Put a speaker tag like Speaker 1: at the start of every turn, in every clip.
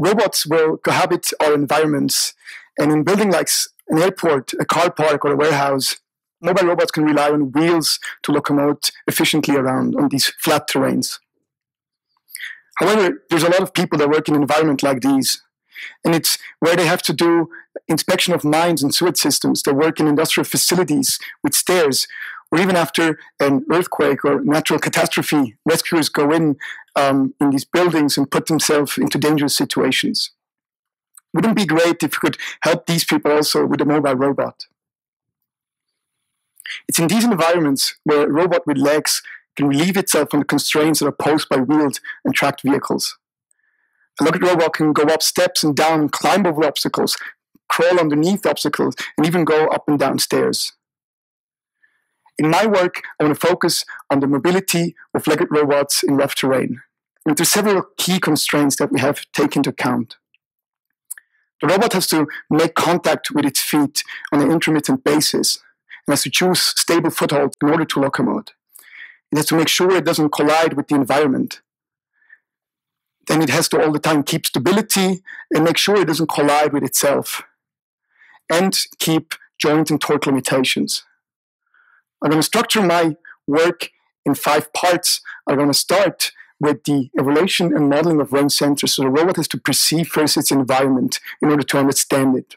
Speaker 1: robots will cohabit our environments. And in building like an airport, a car park, or a warehouse, mobile robots can rely on wheels to locomote efficiently around on these flat terrains. However, there's a lot of people that work in an environment like these. And it's where they have to do inspection of mines and sewage systems. They work in industrial facilities with stairs, or even after an earthquake or natural catastrophe, rescuers go in um, in these buildings and put themselves into dangerous situations. Wouldn't it be great if we could help these people also with a mobile robot? It's in these environments where a robot with legs can relieve itself from the constraints that are posed by wheeled and tracked vehicles. A look robot can go up steps and down, climb over obstacles, crawl underneath obstacles, and even go up and down stairs. In my work, I want to focus on the mobility of legged robots in rough terrain. And are several key constraints that we have to take into account. The robot has to make contact with its feet on an intermittent basis and has to choose stable foothold in order to locomote. It has to make sure it doesn't collide with the environment. Then it has to all the time keep stability and make sure it doesn't collide with itself. And keep joint and torque limitations. I'm going to structure my work in five parts. I'm going to start with the evaluation and modeling of range sensors. So the robot has to perceive first its environment in order to understand it.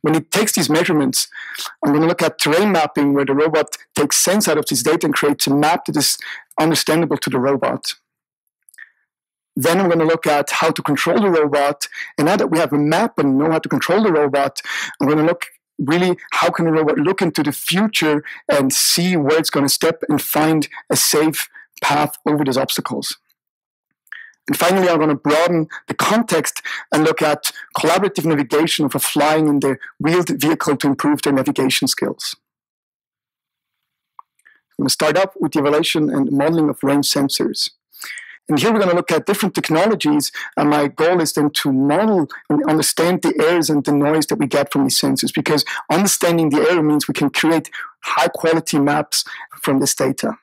Speaker 1: When it takes these measurements, I'm going to look at terrain mapping, where the robot takes sense out of this data and creates a map that is understandable to the robot. Then I'm going to look at how to control the robot. And now that we have a map and know how to control the robot, I'm going to look really how can a robot look into the future and see where it's going to step and find a safe path over those obstacles. And finally, I'm going to broaden the context and look at collaborative navigation of a flying in the wheeled vehicle to improve their navigation skills. I'm going to start up with the evaluation and modeling of range sensors. And here we're going to look at different technologies, and my goal is then to model and understand the errors and the noise that we get from these sensors, because understanding the error means we can create high quality maps from this data.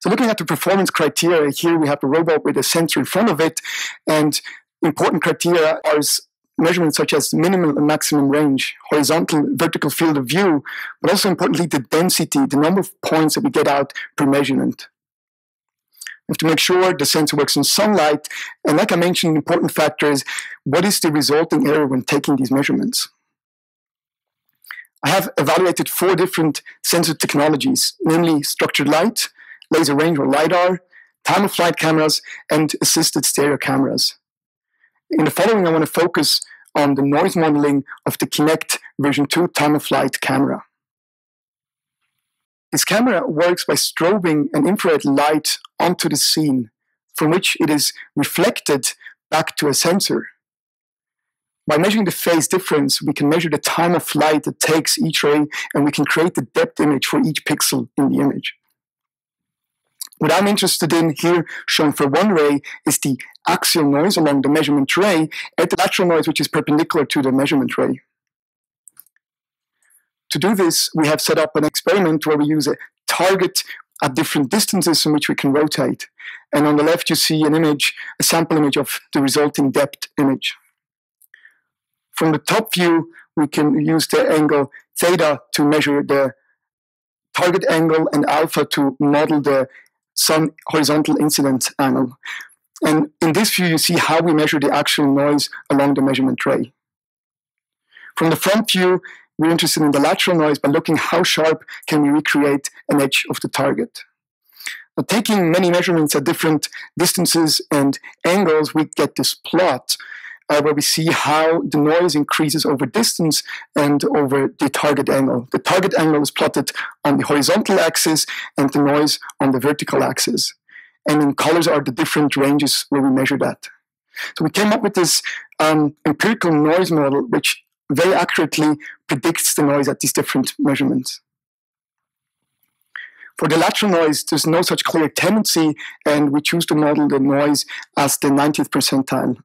Speaker 1: So looking at the performance criteria, here we have the robot with a sensor in front of it, and important criteria are measurements such as minimum and maximum range, horizontal, vertical field of view, but also importantly the density, the number of points that we get out per measurement. We have to make sure the sensor works in sunlight, and like I mentioned, an important factor is what is the resulting error when taking these measurements. I have evaluated four different sensor technologies, namely structured light, laser range or LiDAR, time of flight cameras, and assisted stereo cameras. In the following, I want to focus on the noise modeling of the Kinect version 2 time of flight camera. This camera works by strobing an infrared light onto the scene, from which it is reflected back to a sensor. By measuring the phase difference, we can measure the time of flight it takes each ray, and we can create the depth image for each pixel in the image. What I'm interested in here, shown for one ray, is the axial noise along the measurement ray and the lateral noise, which is perpendicular to the measurement ray. To do this, we have set up an experiment where we use a target at different distances in which we can rotate. And on the left, you see an image, a sample image of the resulting depth image. From the top view, we can use the angle theta to measure the target angle and alpha to model the sun horizontal incident angle. And in this view, you see how we measure the axial noise along the measurement ray. From the front view, we're interested in the lateral noise by looking how sharp can we recreate an edge of the target. Now, taking many measurements at different distances and angles, we get this plot uh, where we see how the noise increases over distance and over the target angle. The target angle is plotted on the horizontal axis and the noise on the vertical axis. And in colors are the different ranges where we measure that. So we came up with this um, empirical noise model, which very accurately predicts the noise at these different measurements. For the lateral noise, there's no such clear tendency, and we choose to model the noise as the 90th percentile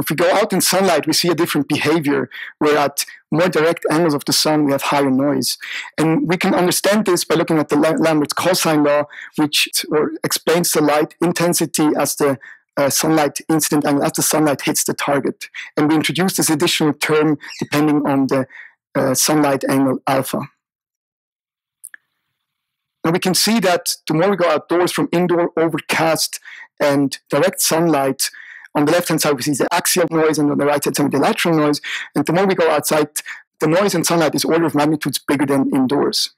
Speaker 1: If we go out in sunlight, we see a different behavior, where at more direct angles of the sun, we have higher noise. And we can understand this by looking at the Lambert's cosine law, which explains the light intensity as the uh, sunlight incident angle as the sunlight hits the target. And we introduce this additional term depending on the uh, sunlight angle alpha. Now we can see that the more we go outdoors from indoor, overcast, and direct sunlight, on the left hand side we see the axial noise, and on the right hand side the lateral noise. And the more we go outside, the noise and sunlight is order of magnitudes bigger than indoors.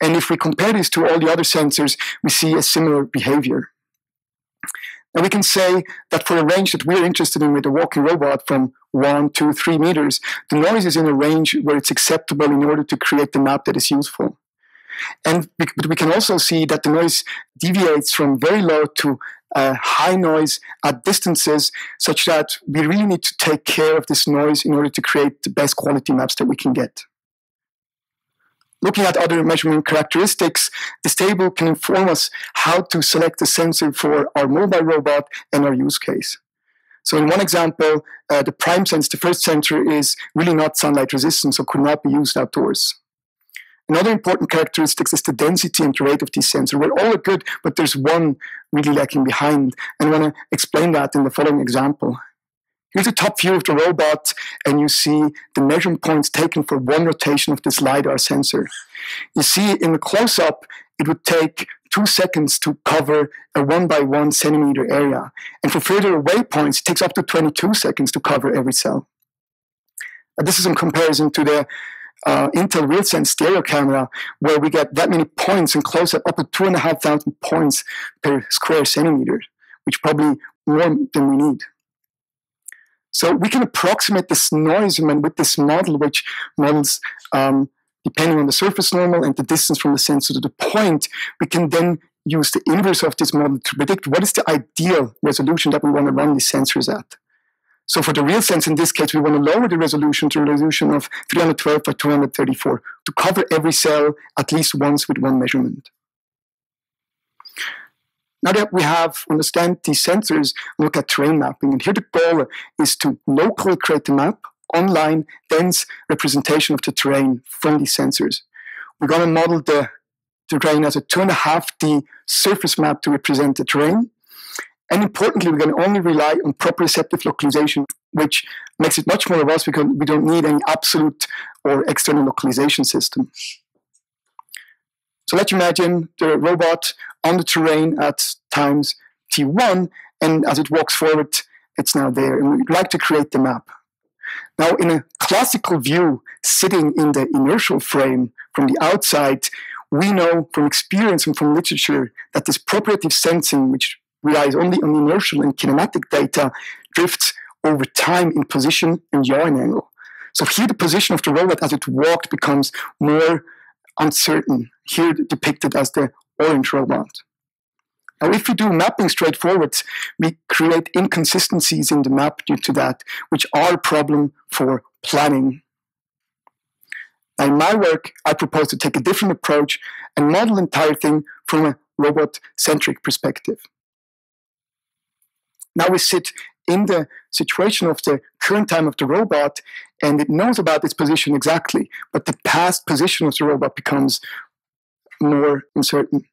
Speaker 1: And if we compare this to all the other sensors, we see a similar behavior. And we can say that for a range that we're interested in with a walking robot from one, two, three meters, the noise is in a range where it's acceptable in order to create the map that is useful. And but we can also see that the noise deviates from very low to uh, high noise at distances such that we really need to take care of this noise in order to create the best quality maps that we can get. Looking at other measurement characteristics, this table can inform us how to select a sensor for our mobile robot and our use case. So in one example, uh, the PrimeSense, the first sensor, is really not sunlight resistant, so could not be used outdoors. Another important characteristic is the density and the rate of these sensors. We're all good, but there's one really lacking behind. And I want to explain that in the following example. Here's a top view of the robot, and you see the measurement points taken for one rotation of this LiDAR sensor. You see in the close up, it would take two seconds to cover a one by one centimeter area. And for further away points, it takes up to 22 seconds to cover every cell. This is in comparison to the uh, Intel RealSense stereo camera, where we get that many points and close up, up to two and a half thousand points per square centimeter, which probably more than we need. So we can approximate this noise with this model, which models, um, depending on the surface normal and the distance from the sensor to the point, we can then use the inverse of this model to predict what is the ideal resolution that we want to run these sensors at. So for the RealSense, in this case, we want to lower the resolution to a resolution of 312 by 234 to cover every cell at least once with one measurement. Now that we have understand these sensors, look at terrain mapping. And here the goal is to locally create a map, online, dense representation of the terrain from these sensors. We're going to model the terrain as a 2.5D surface map to represent the terrain. And importantly, we're going to only rely on proprioceptive localization, which makes it much more robust because we don't need any absolute or external localization system. So let's imagine the robot on the terrain at times t1, and as it walks forward, it's now there. And we'd like to create the map. Now, in a classical view, sitting in the inertial frame from the outside, we know from experience and from literature that this proprioceptive sensing, which relies only on inertial and kinematic data, drifts over time in position and yawing angle. So here the position of the robot as it walked becomes more uncertain, here depicted as the orange robot. Now, if we do mapping straightforward, we create inconsistencies in the map due to that, which are a problem for planning. Now, in my work, I propose to take a different approach and model the entire thing from a robot-centric perspective. Now we sit in the situation of the current time of the robot and it knows about its position exactly, but the past position of the robot becomes more uncertain.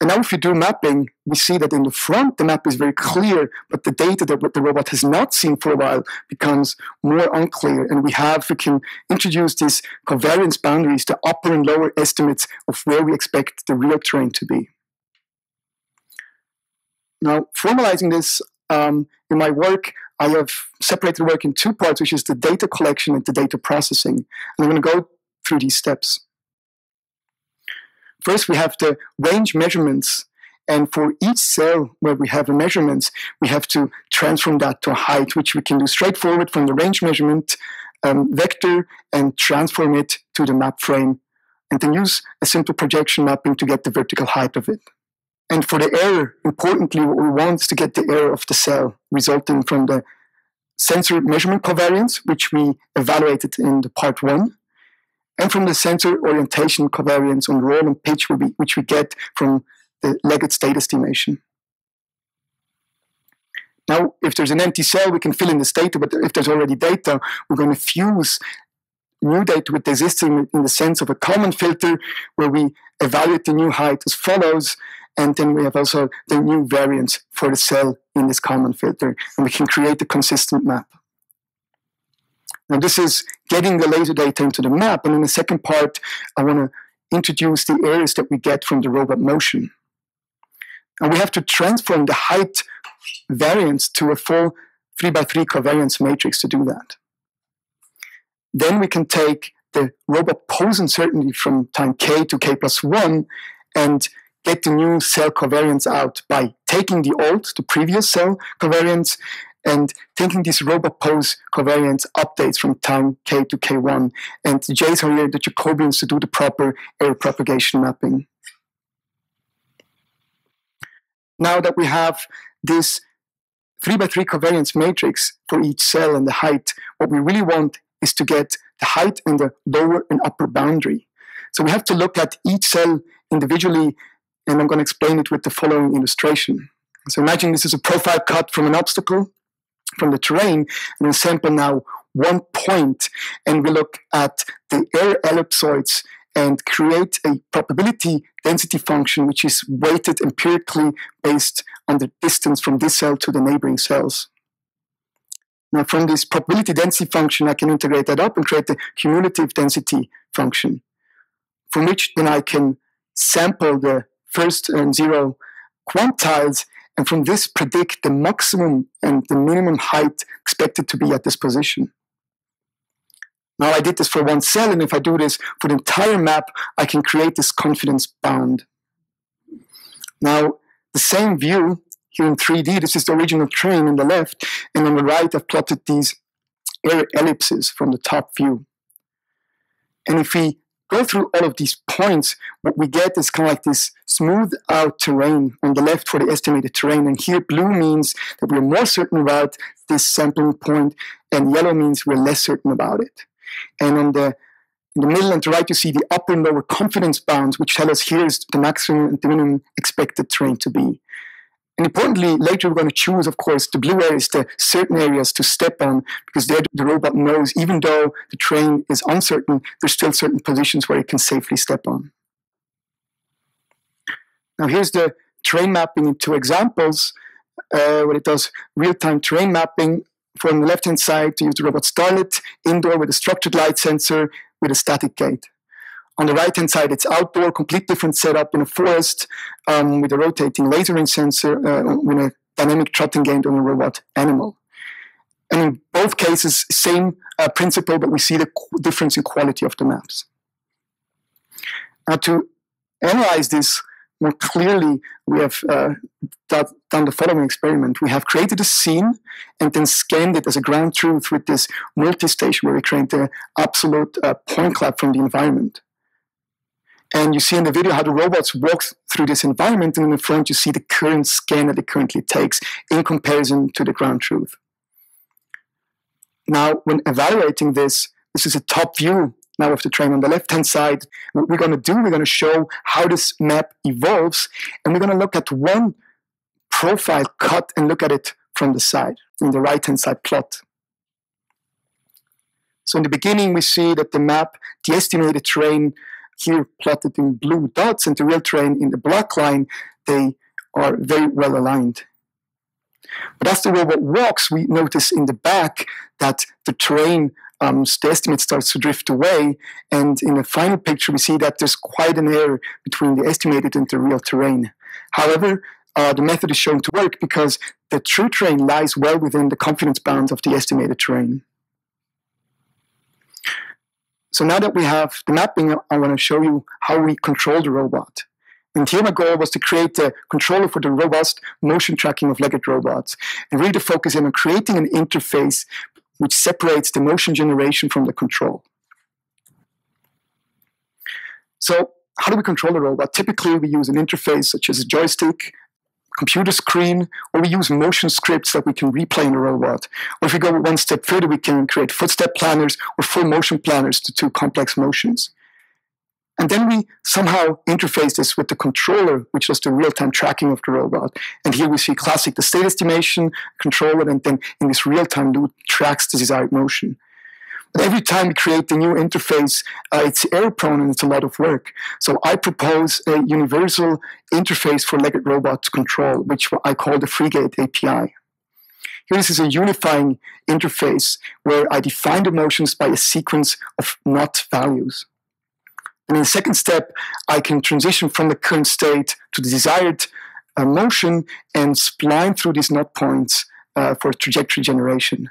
Speaker 1: And now, if you do mapping, we see that in the front, the map is very clear, but the data that the robot has not seen for a while becomes more unclear. And we have, we can introduce these covariance boundaries, the upper and lower estimates of where we expect the real terrain to be. Now, formalizing this um, in my work, I have separated work in two parts, which is the data collection and the data processing. And I'm going to go through these steps. First, we have the range measurements. And for each cell where we have a measurement, we have to transform that to a height, which we can do straightforward from the range measurement um, vector and transform it to the map frame. And then use a simple projection mapping to get the vertical height of it. And for the error, importantly, what we want is to get the error of the cell resulting from the sensor measurement covariance, which we evaluated in the part one, and from the sensor orientation covariance on roll and pitch, which we get from the legged state estimation. Now, if there's an empty cell, we can fill in this data, but if there's already data, we're going to fuse new data with the existing in the sense of a Kalman filter where we evaluate the new height as follows. And then we have also the new variance for the cell in this Kalman filter, and we can create a consistent map. Now, this is getting the laser data into the map. And in the second part, I want to introduce the areas that we get from the robot motion. And we have to transform the height variance to a full 3 by 3 covariance matrix to do that. Then we can take the robot pose uncertainty from time k to k plus 1 and get the new cell covariance out by taking the old, the previous cell covariance, and taking these robot pose covariance updates from time k to k1. And j's here the Jacobians to do the proper error propagation mapping. Now that we have this 3 by 3 covariance matrix for each cell and the height, what we really want is to get the height in the lower and upper boundary. So we have to look at each cell individually, and I'm going to explain it with the following illustration. So imagine this is a profile cut from an obstacle from the terrain, and sample now one point, and we look at the error ellipsoids and create a probability density function which is weighted empirically based on the distance from this cell to the neighboring cells. Now, from this probability density function, I can integrate that up and create the cumulative density function, from which then I can sample the first and zero quantiles, and from this predict the maximum and the minimum height expected to be at this position. Now I did this for one cell, and if I do this for the entire map, I can create this confidence bound. Now, the same view here in 3D, this is the original terrain on the left, and on the right, I've plotted these error ellipses from the top view. And if we go through all of these points, what we get is kind of like this smooth out terrain on the left for the estimated terrain. And here blue means that we're more certain about this sampling point, and yellow means we're less certain about it. And on the in the middle and the right, you see the upper and lower confidence bounds, which tell us here's the maximum and the minimum expected terrain to be. And importantly, later we're going to choose, of course, the blue areas, the certain areas to step on, because there the robot knows, even though the terrain is uncertain, there's still certain positions where it can safely step on. Now here's the terrain mapping in two examples, uh, where it does real-time terrain mapping from the left-hand side to use the robot StarlETH, indoor with a structured light sensor with a static gait. On the right-hand side, it's outdoor, complete different setup in a forest um, with a rotating lasering sensor uh, with a dynamic trotting gait on a robot ANYmal. And in both cases, same uh, principle, but we see the difference in quality of the maps. Now, to analyze this more clearly, we have uh, done the following experiment. We have created a scene and then scanned it as a ground truth with this multi-station where we create the absolute uh, point cloud from the environment. And you see in the video how the robots walk through this environment, and in the front you see the current scan that it currently takes in comparison to the ground truth. Now, when evaluating this, this is a top view now of the terrain on the left hand side. What we're going to do, we're going to show how this map evolves, and we're going to look at one profile cut and look at it from the side in the right hand side plot. So in the beginning, we see that the map, the estimated terrain here plotted in blue dots and the real terrain in the black line, they are very well aligned. But as the robot walks, we notice in the back that the terrain um, the estimate starts to drift away. And in the final picture, we see that there's quite an error between the estimated and the real terrain. However, uh, the method is shown to work because the true terrain lies well within the confidence bounds of the estimated terrain. So now that we have the mapping, I want to show you how we control the robot. And here my goal was to create a controller for the robust motion tracking of legged robots and really to focus in on creating an interface which separates the motion generation from the control. So how do we control the robot? Typically, we use an interface such as a joystick, computer screen, or we use motion scripts that we can replay in the robot. Or if we go one step further, we can create footstep planners or full motion planners to do complex motions. And then we somehow interface this with the controller, which does the real-time tracking of the robot. And here we see classic, the state estimation controller, and then in this real-time loop tracks the desired motion. Every time we create a new interface, uh, it's error prone and it's a lot of work. So I propose a universal interface for Legged robot control, which I call the Free Gait API. Here this is a unifying interface where I define the motions by a sequence of knot values. And in the second step, I can transition from the current state to the desired uh, motion and spline through these knot points uh, for trajectory generation.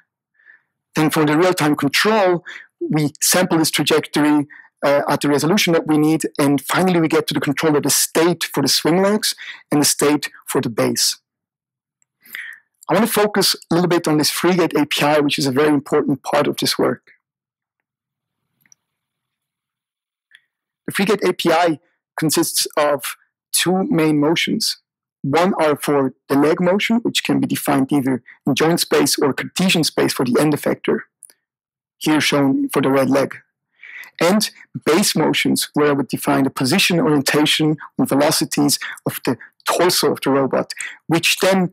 Speaker 1: Then for the real-time control, we sample this trajectory uh, at the resolution that we need, and finally we get to the control of the state for the swing legs and the state for the base. I want to focus a little bit on this Free Gait API, which is a very important part of this work. The Free Gait API consists of two main motions. One are for the leg motion, which can be defined either in joint space or Cartesian space for the end effector, here shown for the red leg. And base motions, where I would define the position, orientation, and velocities of the torso of the robot, which then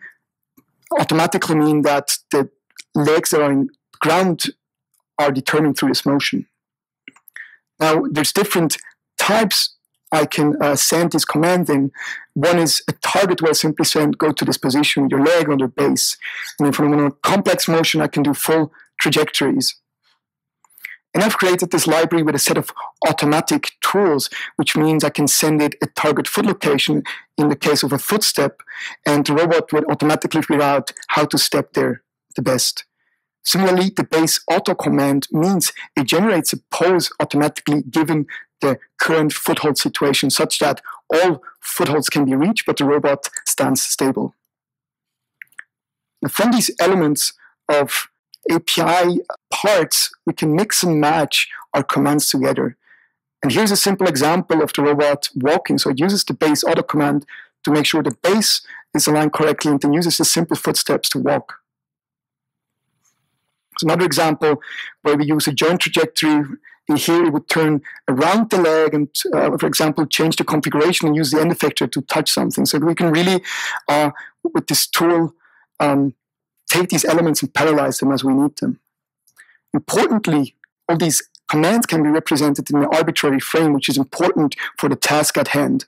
Speaker 1: automatically mean that the legs that are in ground are determined through this motion. Now, there's different types I can uh, send this command in. One is a target where I simply send go to this position your leg on the base. And then for a complex motion, I can do full trajectories. And I've created this library with a set of automatic tools, which means I can send it a target foot location in the case of a footstep, and the robot would automatically figure out how to step there the best. Similarly, the base auto command means it generates a pose automatically given the current foothold situation such that all footholds can be reached, but the robot stands stable. Now, from these elements of API parts, we can mix and match our commands together. And here's a simple example of the robot walking. So it uses the base auto command to make sure the base is aligned correctly and then uses the simple footsteps to walk. It's another example where we use a joint trajectory. In here, it would turn around the leg and, uh, for example, change the configuration and use the end effector to touch something. So we can really, uh, with this tool, um, take these elements and parallelize them as we need them. Importantly, all these commands can be represented in an arbitrary frame, which is important for the task at hand.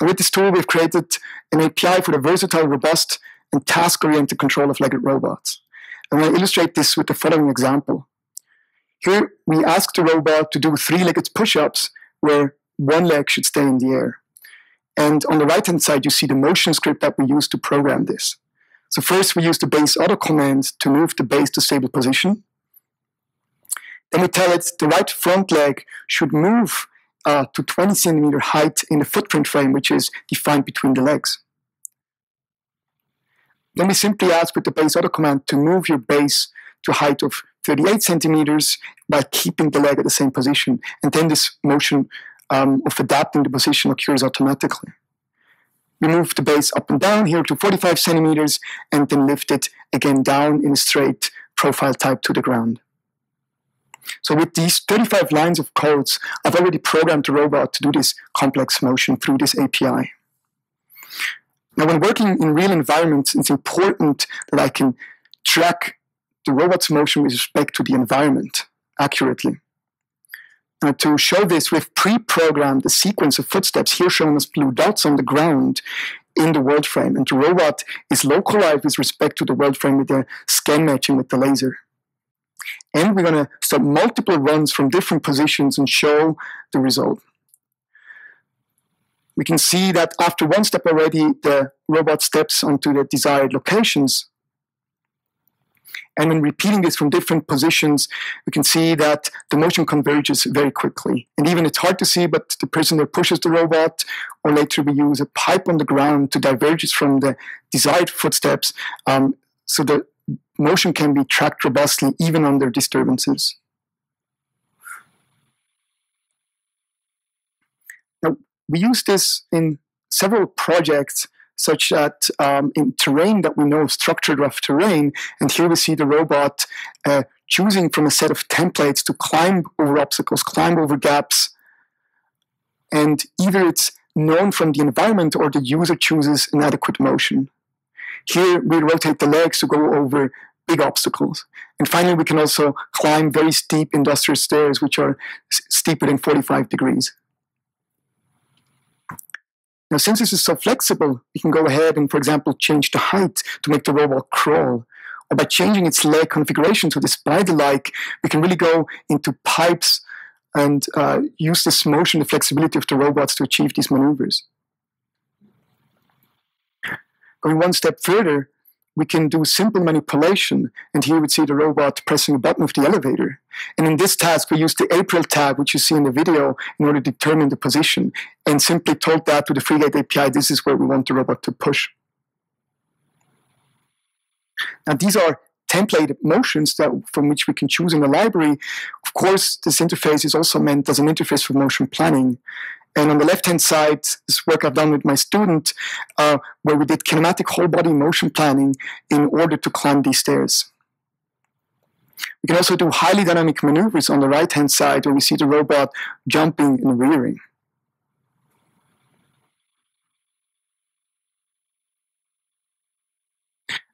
Speaker 1: And with this tool, we've created an API for the versatile, robust, and task-oriented control of Legged robots. I'm going to illustrate this with the following example. Here, we ask the robot to do three-legged push-ups where one leg should stay in the air. And on the right-hand side, you see the motion script that we use to program this. So first, we use the base auto command to move the base to stable position. Then we tell it the right front leg should move uh, to 20 centimeter height in the footprint frame, which is defined between the legs. Then we simply ask with the base auto command to move your base to a height of 38 centimeters by keeping the leg at the same position. And then this motion um, of adapting the position occurs automatically. We move the base up and down here to 45 centimeters and then lift it again down in a straight profile type to the ground. So with these 35 lines of codes, I've already programmed the robot to do this complex motion through this API. Now, when working in real environments, it's important that I can track the robot's motion with respect to the environment accurately. Now, to show this, we've pre-programmed a sequence of footsteps, here shown as blue dots on the ground, in the world frame. And the robot is localized with respect to the world frame with the scan matching with the laser. And we're going to start multiple runs from different positions and show the result we can see that after one step already, the robot steps onto the desired locations. And when repeating this from different positions, we can see that the motion converges very quickly. And even it's hard to see, but the that pushes the robot, or later we use a pipe on the ground to diverge from the desired footsteps, um, so the motion can be tracked robustly even under disturbances. We use this in several projects such that um, in terrain that we know structured rough terrain, and here we see the robot uh, choosing from a set of templates to climb over obstacles, climb over gaps, and either it's known from the environment or the user chooses an adequate motion. Here we rotate the legs to go over big obstacles. And finally, we can also climb very steep industrial stairs, which are steeper than 45 degrees. Now, since this is so flexible, we can go ahead and, for example, change the height to make the robot crawl. Or by changing its leg configuration to the spider-like, we can really go into pipes and uh, use this motion, the flexibility of the robots to achieve these maneuvers. Going one step further, we can do simple manipulation. And here we see the robot pressing a button of the elevator. And in this task, we use the April tag, which you see in the video, in order to determine the position, and simply told that to the Free Gait API, this is where we want the robot to push. Now, these are template motions that from which we can choose in the library. Of course, this interface is also meant as an interface for motion planning. And on the left-hand side, this work I've done with my student, uh, where we did kinematic whole body motion planning in order to climb these stairs. We can also do highly dynamic maneuvers on the right-hand side, where we see the robot jumping and rearing.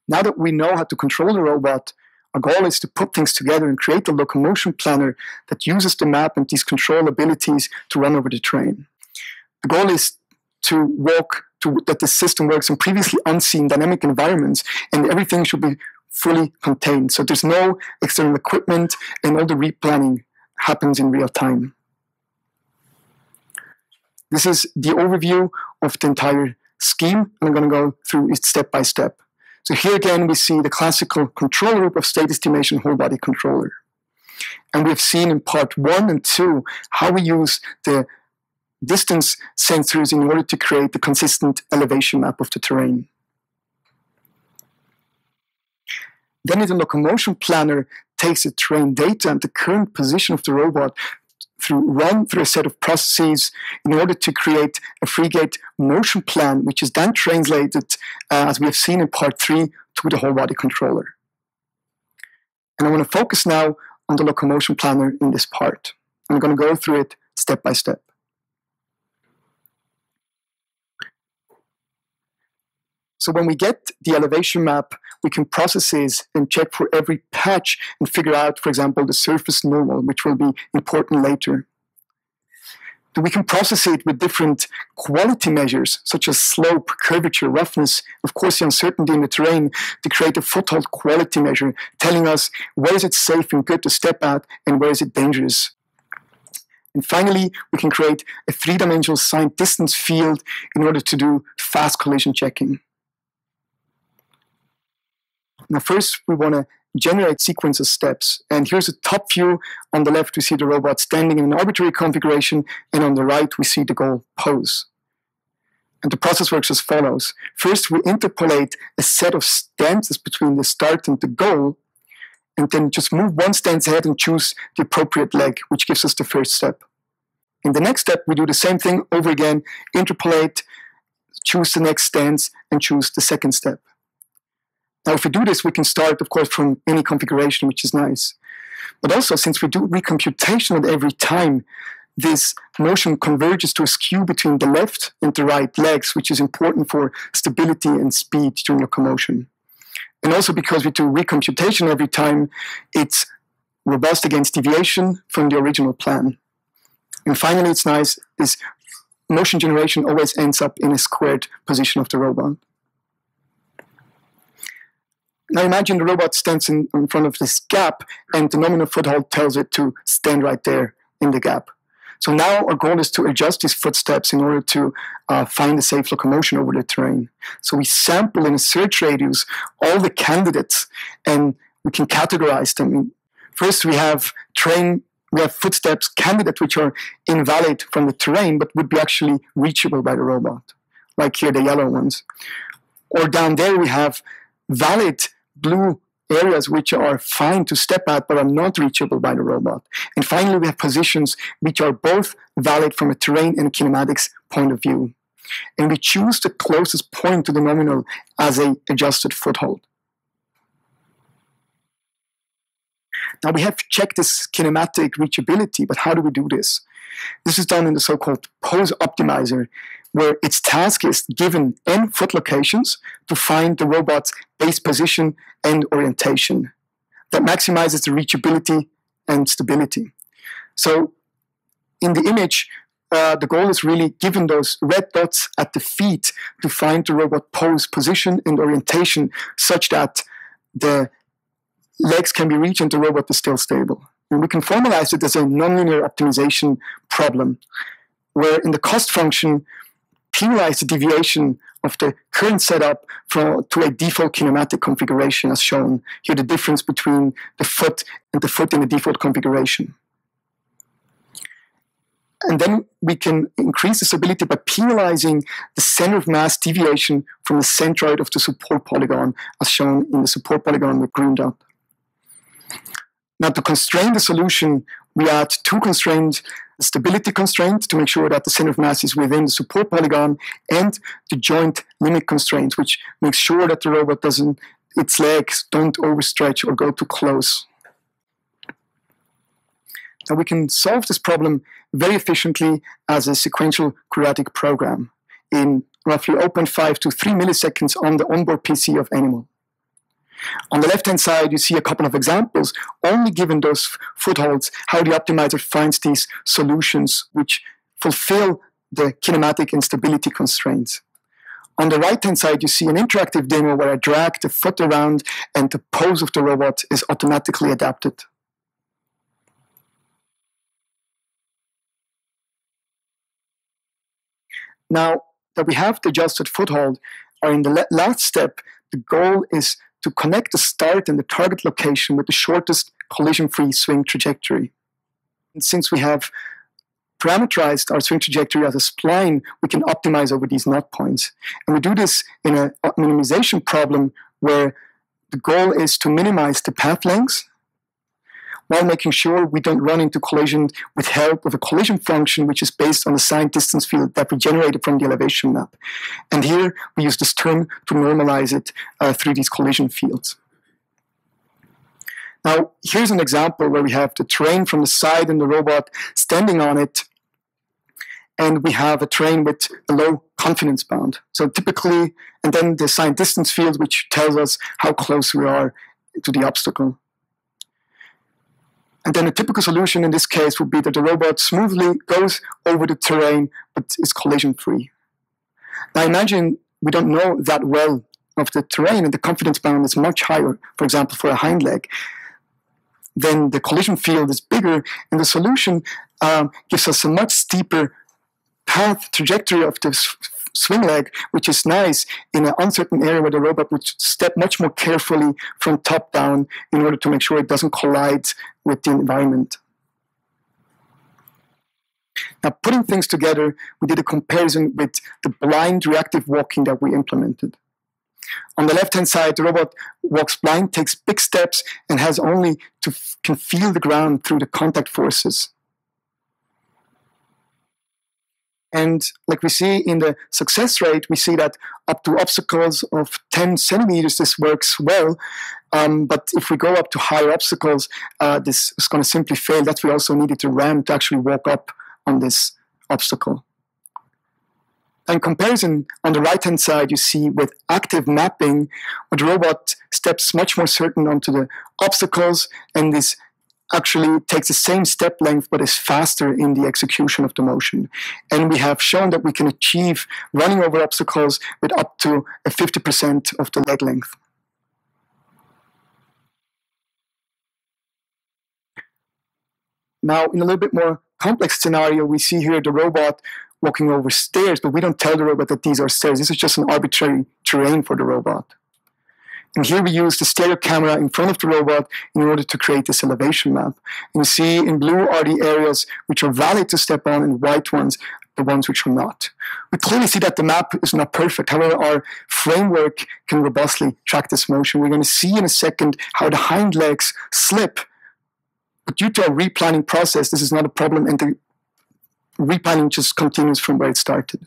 Speaker 1: Now that we know how to control the robot, our goal is to put things together and create a locomotion planner that uses the map and these control abilities to run over the terrain. The goal is to work to, that the system works in previously unseen dynamic environments and everything should be fully contained. So there's no external equipment and all the replanning happens in real time. This is the overview of the entire scheme, and I'm going to go through it step by step. So here again, we see the classical control loop of state estimation whole body controller. And we've seen in part one and two how we use the distance sensors in order to create the consistent elevation map of the terrain. Then the locomotion planner takes the terrain data and the current position of the robot through run through a set of processes in order to create a Free Gait motion plan, which is then translated, uh, as we have seen in part three, to the whole body controller. And I want to focus now on the locomotion planner in this part. I'm going to go through it step by step. So when we get the elevation map, we can process it and check for every patch and figure out, for example, the surface normal, which will be important later. We can process it with different quality measures, such as slope, curvature, roughness, of course, the uncertainty in the terrain, to create a foothold quality measure, telling us where is it safe and good to step out and where is it dangerous. And finally, we can create a three-dimensional signed distance field in order to do fast collision checking. Now, first, we want to generate sequence of steps. And here's a top view. On the left, we see the robot standing in an arbitrary configuration, and on the right, we see the goal pose. And the process works as follows. First, we interpolate a set of stances between the start and the goal, and then just move one stance ahead and choose the appropriate leg, which gives us the first step. In the next step, we do the same thing over again, interpolate, choose the next stance, and choose the second step. Now, if we do this, we can start, of course, from any configuration, which is nice. But also, since we do recomputation at every time, this motion converges to a skew between the left and the right legs, which is important for stability and speed during locomotion. And also because we do recomputation every time, it's robust against deviation from the original plan. And finally, it's nice is motion generation always ends up in a squared position of the robot. Now imagine the robot stands in, in front of this gap and the nominal foothold tells it to stand right there in the gap. So now our goal is to adjust these footsteps in order to uh, find a safe locomotion over the terrain. So we sample in a search radius all the candidates and we can categorize them. First, we have train, we have footsteps candidate which are invalid from the terrain but would be actually reachable by the robot, like here the yellow ones. Or down there we have valid blue areas which are fine to step at but are not reachable by the robot. And finally, we have positions which are both valid from a terrain and kinematics point of view. And we choose the closest point to the nominal as a adjusted foothold. Now we have checked this kinematic reachability, but how do we do this? This is done in the so-called pose optimizer, where its task is given n foot locations to find the robot's base position and orientation. That maximizes the reachability and stability. So in the image, uh, the goal is really given those red dots at the feet to find the robot pose position and orientation such that the legs can be reached and the robot is still stable. And we can formalize it as a nonlinear optimization problem, where in the cost function, penalize the deviation of the current setup from, to a default kinematic configuration as shown here, the difference between the foot and the foot in the default configuration. And then we can increase the stability by penalizing the center of mass deviation from the centroid of the support polygon, as shown in the support polygon with green dot. Now, to constrain the solution, we add two constraints stability constraint to make sure that the center of mass is within the support polygon, and the joint limit constraint, which makes sure that the robot doesn't, its legs don't overstretch or go too close. Now we can solve this problem very efficiently as a sequential quadratic program in roughly 0.5 to 3 milliseconds on the onboard PC of ANYmal. On the left-hand side, you see a couple of examples, only given those footholds, how the optimizer finds these solutions which fulfill the kinematic and stability constraints. On the right-hand side, you see an interactive demo where I drag the foot around and the pose of the robot is automatically adapted. Now that we have the adjusted foothold, or in the last step, the goal is to connect the start and the target location with the shortest collision-free swing trajectory. And since we have parameterized our swing trajectory as a spline, we can optimize over these knot points. And we do this in a minimization problem where the goal is to minimize the path lengths while making sure we don't run into collision with help of a collision function which is based on the signed distance field that we generated from the elevation map. And here we use this term to normalize it uh, through these collision fields. Now, here's an example where we have the terrain from the side and the robot standing on it, and we have a terrain with a low confidence bound. So typically, and then the signed distance field, which tells us how close we are to the obstacle. And then a typical solution in this case would be that the robot smoothly goes over the terrain but is collision free. Now imagine we don't know that well of the terrain and the confidence bound is much higher, for example, for a hind leg. Then the collision field is bigger and the solution um, gives us a much steeper path trajectory of this swing leg, which is nice in an uncertain area where the robot would step much more carefully from top down in order to make sure it doesn't collide with the environment. Now, putting things together, we did a comparison with the blind reactive walking that we implemented. On the left-hand side, the robot walks blind, takes big steps, and has only to can feel the ground through the contact forces. And like we see in the success rate, we see that up to obstacles of 10 centimeters, this works well. Um, but if we go up to higher obstacles, uh, this is going to simply fail. That we also needed to ram to actually walk up on this obstacle. In comparison, on the right-hand side, you see with active mapping, the robot steps much more certain onto the obstacles and this actually takes the same step length but is faster in the execution of the motion. And we have shown that we can achieve running over obstacles with up to a 50% of the leg length. Now, in a little bit more complex scenario, we see here the robot walking over stairs, but we don't tell the robot that these are stairs. This is just an arbitrary terrain for the robot. And here we use the stereo camera in front of the robot in order to create this elevation map. And you see in blue are the areas which are valid to step on, and white ones, the ones which are not. We clearly see that the map is not perfect. However, our framework can robustly track this motion. We're going to see in a second how the hind legs slip. But due to a replanning process, this is not a problem, and the replanning just continues from where it started.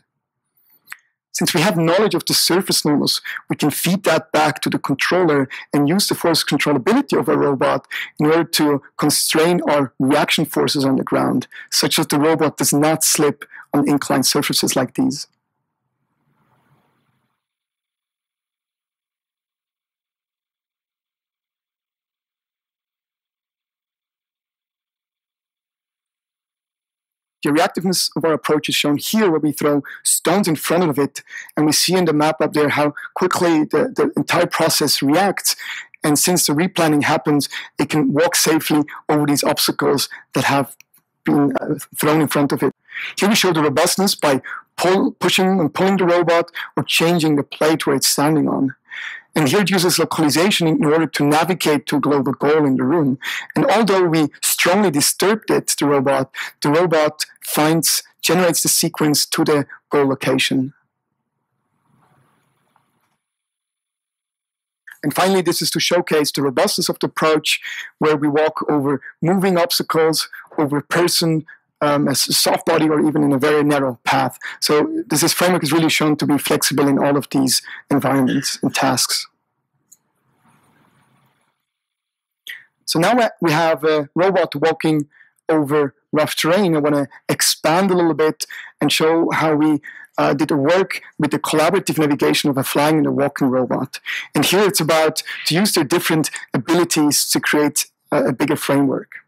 Speaker 1: Since we have knowledge of the surface normals, we can feed that back to the controller and use the force controllability of a robot in order to constrain our reaction forces on the ground, such that the robot does not slip on inclined surfaces like these. The reactiveness of our approach is shown here, where we throw stones in front of it, and we see in the map up there how quickly the, the entire process reacts. And since the replanning happens, it can walk safely over these obstacles that have been uh, thrown in front of it. Here we show the robustness by pull, pushing and pulling the robot or changing the plate where it's standing on. And here it uses localization in order to navigate to a global goal in the room. And although we strongly disturbed it, the robot, the robot finds, generates the sequence to the goal location. And finally, this is to showcase the robustness of the approach where we walk over moving obstacles, over person, um, a soft body, or even in a very narrow path. So this is, framework is really shown to be flexible in all of these environments and tasks. So now we have a robot walking over rough terrain. I want to expand a little bit and show how we uh, did the work with the collaborative navigation of a flying and a walking robot. And here it's about to use their different abilities to create a, a bigger framework.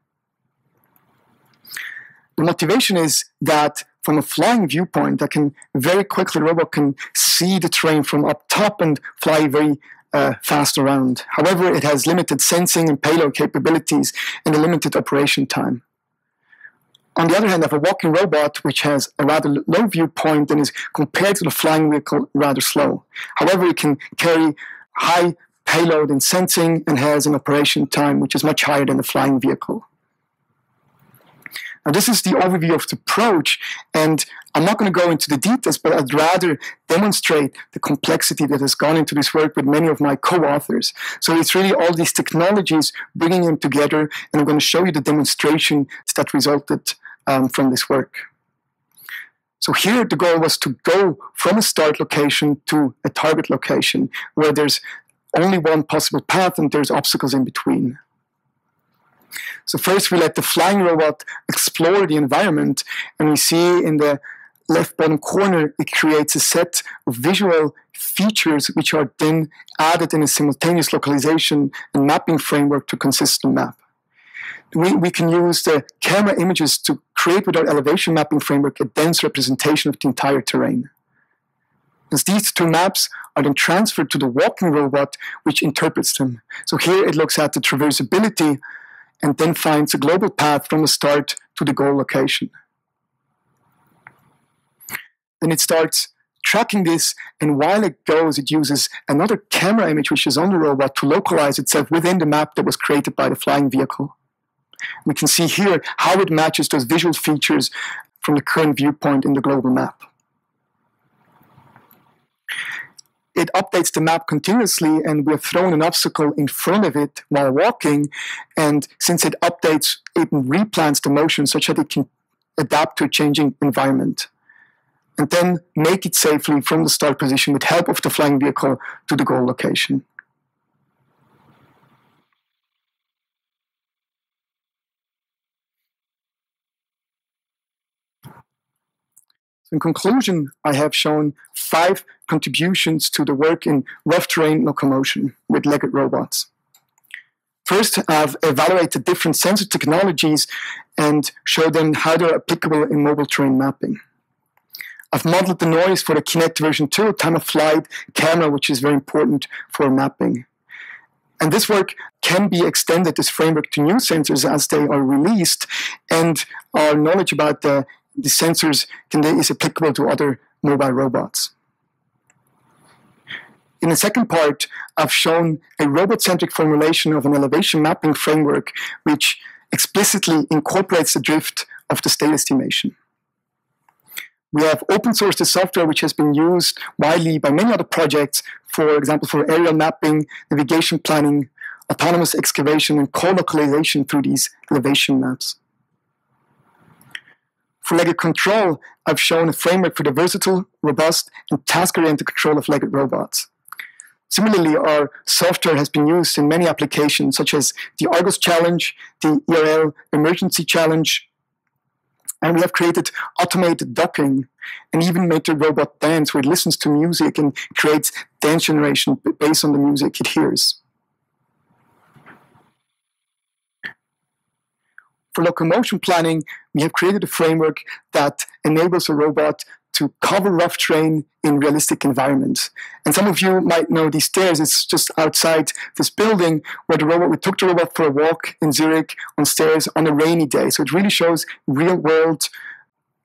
Speaker 1: The motivation is that from a flying viewpoint, I can very quickly, the robot can see the terrain from up top and fly very uh, fast around. However, it has limited sensing and payload capabilities and a limited operation time. On the other hand, I have a walking robot which has a rather low viewpoint and is compared to the flying vehicle rather slow. However, it can carry high payload and sensing and has an operation time which is much higher than the flying vehicle. Now, this is the overview of the approach, and I'm not going to go into the details, but I'd rather demonstrate the complexity that has gone into this work with many of my co-authors. So it's really all these technologies, bringing them together, and I'm going to show you the demonstration that resulted um, from this work. So here the goal was to go from a start location to a target location where there's only one possible path and there's obstacles in between. So first we let the flying robot explore the environment and we see in the left bottom corner it creates a set of visual features which are then added in a simultaneous localization and mapping framework to consistent map. We, we can use the camera images to create with our elevation mapping framework a dense representation of the entire terrain. As these two maps are then transferred to the walking robot, which interprets them. So here it looks at the traversability and then finds a global path from the start to the goal location. Then it starts tracking this, and while it goes, it uses another camera image which is on the robot to localize itself within the map that was created by the flying vehicle. We can see here how it matches those visual features from the current viewpoint in the global map. It updates the map continuously and we're thrown an obstacle in front of it while walking. And since it updates, it replans the motion such that it can adapt to a changing environment. And then make it safely from the start position with help of the flying vehicle to the goal location. In conclusion, I have shown five contributions to the work in rough terrain locomotion with legged robots. First, I've evaluated different sensor technologies and showed them how they're applicable in mobile terrain mapping. I've modeled the noise for the Kinect version 2 time of flight camera, which is very important for mapping. And this work can be extended, this framework, to new sensors as they are released, and our knowledge about the the sensors can, is applicable to other mobile robots. In the second part, I've shown a robot-centric formulation of an elevation mapping framework which explicitly incorporates the drift of the state estimation. We have open sourced the software which has been used widely by many other projects, for example, for aerial mapping, navigation planning, autonomous excavation, and co-localization through these elevation maps. For Legged Control, I've shown a framework for the versatile, robust, and task-oriented control of legged robots. Similarly, our software has been used in many applications, such as the Argos Challenge, the ERL Emergency Challenge, and we have created automated docking and even made the robot dance where it listens to music and creates dance generation based on the music it hears. For locomotion planning, we have created a framework that enables a robot to cover rough terrain in realistic environments. And some of you might know these stairs. It's just outside this building where the robot, we took the robot for a walk in Zurich on stairs on a rainy day. So it really shows real world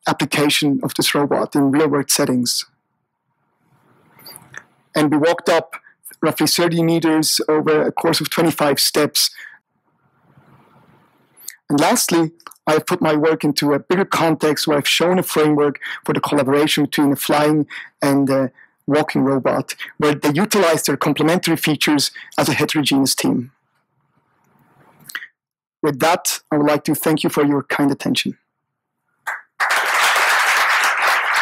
Speaker 1: application of this robot in real world settings. And we walked up roughly 30 meters over a course of 25 steps. And lastly, I've put my work into a bigger context where I've shown a framework for the collaboration between a flying and a walking robot, where they utilize their complementary features as a heterogeneous team. With that, I would like to thank you for your kind attention.